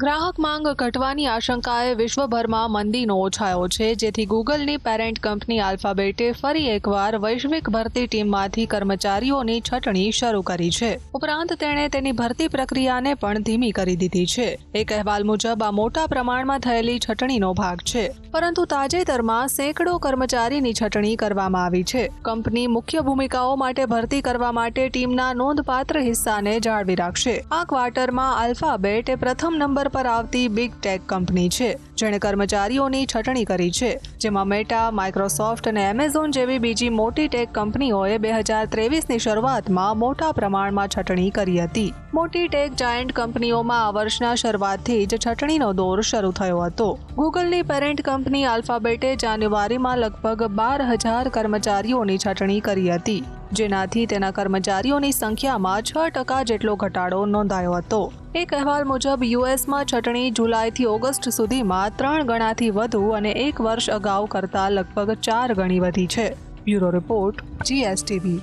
ગ્રાહક માંગ ઘટવાની આશંકાએ વિશ્વભરમાં મંદીનો ઓછાયો છે. જેથી ગૂગલની પેરેન્ટ કંપની આલ્ફાબેટે ફરી એકવાર વૈશ્વિક ભરતી ટીમમાંથી કર્મચારીઓની છટણી શરૂ કરી છે. ઉપરાંત તેણે તેની ભરતી પ્રક્રિયાને પણ ધીમી કરી દીધી છે. એક અહેવાલ મુજબ, આ મોટા પ્રમાણમાં થયેલી છટણીનો ભાગ છે. પરંતુ તાજેતરમાં સેંકડો કર્મચારીની છટણી કરવામાં આવી છે. કંપની મુખ્ય ભૂમિકાઓ માટે ભરતી કરવા માટે ટીમના નોંધપાત્ર હિસ્સાને જાળવી રાખશે. આ ક્વાર્ટરમાં આલ્ફાબેટ પ્રથમ નંબર પર આવતી બિગ ટેક કંપની છે. જેણે કર્મચારીઓની છટણી કરી છે. જેમાં મેટા માઇક્રોસોફ્ટ અને એમેઝોન જેવી બીજી મોટી ટેક કંપનીઓએ બે હજાર ત્રેવીસની શરૂઆતમાં મોટા પ્રમાણમાં છટણી કરી હતી. મોટી ટેક જાયન્ટ કંપનીઓમાં આ વર્ષના શરૂઆતથી જ છટણીનો દોર શરૂ થયો હતો. ગૂગલની પેરેન્ટ કંપની આલ્ફાબેટે જાન્યુઆરીમાં લગભગ બાર હજાર કર્મચારીઓની છટણી કરી હતી. જેનાથી તેના કર્મચારીઓની સંખ્યામાં છ ટકા જેટલો ઘટાડો નોંધાયો હતો. એક અહેવાલ મુજબ યુએસમાં છટણી જુલાઈથી ઓગસ્ટ સુધીમાં ત્રણ ગણાથી વધુ અને એક વર્ષ અગાઉ કરતાં લગભગ ચાર ગણી વધી છે. Bureau report, GSTV.